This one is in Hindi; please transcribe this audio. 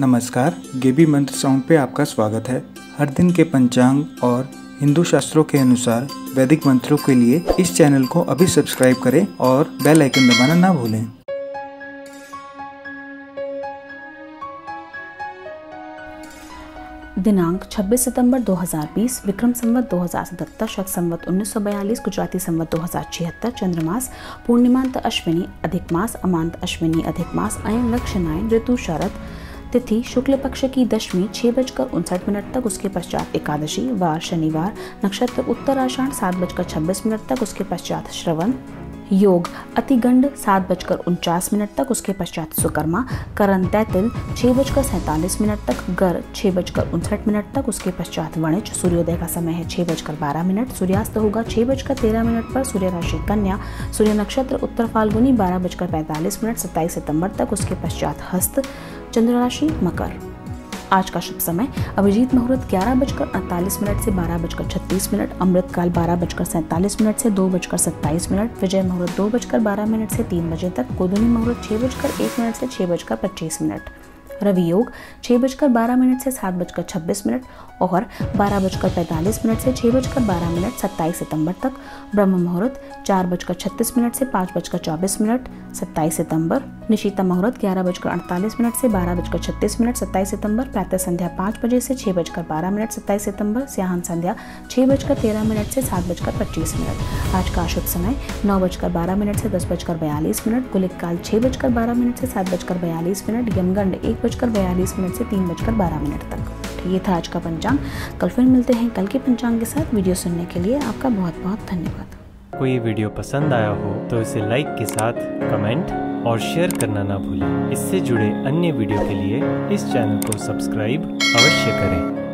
नमस्कार, गेबी मंत्र साउंड पे आपका स्वागत है। हर दिन के पंचांग और हिंदू शास्त्रों के अनुसार वैदिक मंत्रों के लिए इस चैनल को अभी सब्सक्राइब करें और बेल आइकन दबाना ना भूलें। दिनांक 26 सितंबर 2020 विक्रम संवत 2077 शक संवत 1942 गुजराती संवत 2076 चंद्रमास, पूर्णिमांत अश्विनी, अधिक मास, अमांत अश्विनी, अधिक मास अयन लक्ष्यनायन ऋतु, शरद तिथि शुक्ल पक्ष की दशमी, छह बजकर उनसठ मिनट तक, उसके पश्चात एकादशी, वार शनिवार, नक्षत्र उत्तराषाढ़, सात बजकर छब्बीस मिनट तक, उसके पश्चात श्रवण, योग, अतिगंड, सात बजकर उनचास मिनट तक, उसके पश्चात सुकर्मा, करण तैतिल छः बजकर सैंतालीस मिनट तक, गर छः बजकर उनसठ मिनट तक, उसके पश्चात वणिज, सूर्योदय का समय है छः बजकर बारह मिनट, सूर्यास्त होगा छः बजकर तेरह मिनट पर, सूर्य राशि कन्या, सूर्य नक्षत्र उत्तर फाल्गुनी बारह बजकर पैंतालीस मिनट, सत्ताईस सितंबर तक, उसके पश्चात हस्त चंद्र राशि मकर। आज का शुभ समय, अभिजीत मुहूर्त ग्यारह बजकर अड़तालीस मिनट से बारह बजकर छत्तीस मिनट, अमृतकाल बारह बजकर सैंतालीस मिनट से दो बजकर सत्ताईस मिनट, विजय मुहूर्त दो बजकर बारह मिनट से तीन बजे तक गोधुनी मुहूर्त छः बजकर एक मिनट से छः बजकर पच्चीस मिनट। रवि योग छः बजकर बारह मिनट से सात बजकर छब्बीस मिनट और बारह बजकर पैंतालीस मिनट से छः बजकर बारह मिनट सत्ताईस सितंबर तक। ब्रह्म मुहूर्त, चार बजकर छत्तीस मिनट से पाँच बजकर चौबीस मिनट सत्ताईस सितंबर। निशिता मुहूर्त, ग्यारह बजकर अड़तालीस मिनट से बारह बजकर छत्तीस मिनट सत्ताईस सितंबर। प्रातः संध्या पाँच बजे से छः बजकर बारह मिनट सत्ताईस सितंबर। स्याहन संध्या छः बजकर तेरह मिनट से सात बजकर पच्चीस मिनट। आज का शुभ समय, नौ बजकर बारह मिनट से दस बजकर बयालीस मिनट। गुलिक काल छः बजकर बारह मिनट से सात बजकर बयालीस मिनट। यमगंड एक बजकर बयालीस मिनट से तीन बजकर बारह मिनट तक। तो ये था आज का पंचांग। कल फिर मिलते हैं कल के पंचांग के साथ। वीडियो सुनने के लिए आपका बहुत बहुत धन्यवाद। कोई वीडियो पसंद आया हो तो इसे लाइक के साथ, कमेंट और शेयर करना ना भूलें। इससे जुड़े अन्य वीडियो के लिए इस चैनल को सब्सक्राइब अवश्य करें।